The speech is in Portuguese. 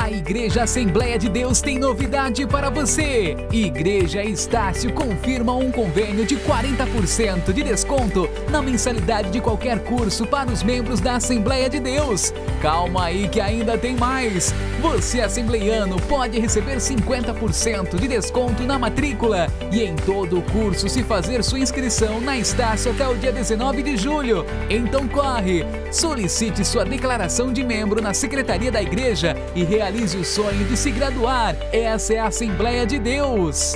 A Igreja Assembleia de Deus tem novidade para você. Igreja Estácio confirma um convênio de 40% de desconto na mensalidade de qualquer curso para os membros da Assembleia de Deus. Calma aí que ainda tem mais. Você assembleiano pode receber 50% de desconto na matrícula e em todo o curso se fazer sua inscrição na Estácio até o dia 19 de julho. Então corre! Solicite sua declaração de membro na Secretaria da Igreja e realize o sonho de se graduar. Essa é a Assembleia de Deus.